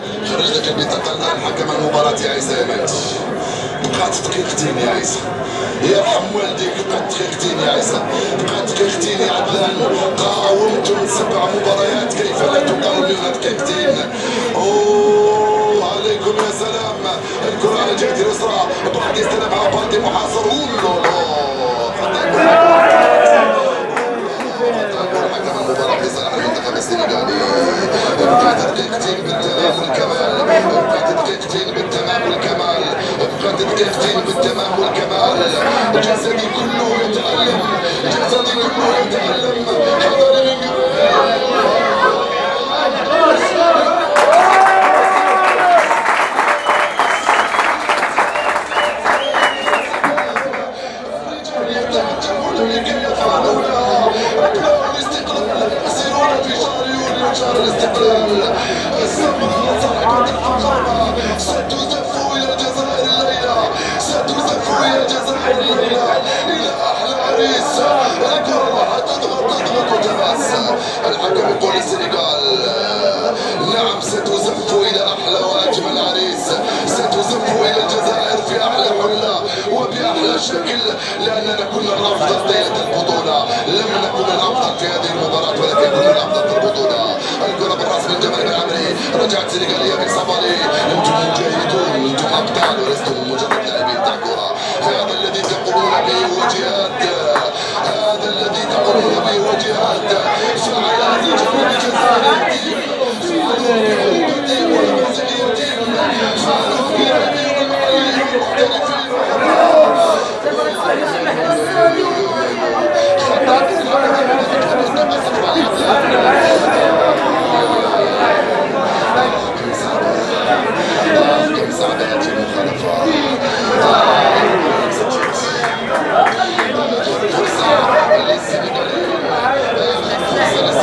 خرجتك البطاقة الآن حكم المباراة يا عيسى يا بقات دقيقتين يا عيسى. يرحم والديك بقات دقيقتين يا عيسى. بقات دقيقتين يا عدلان قاومتم سبع مباريات كيف لا تقاومون دقيقتين أوه عليكم يا سلام. الكرة على جهة اليسرى بعد يستلمها باردي محاصر جسدي كله يتألم حضري من شهر الاستقلال السمراء شكل لأننا كنا الأفضل ليلة البطولة رجعت سنغالية من صفالي أنتم مجاهدون أنتم أبطال ولستم مجرد لاعبين تاع هذا الذي تقومون به هو جهاد هذا الذي تقومون به هو جهاد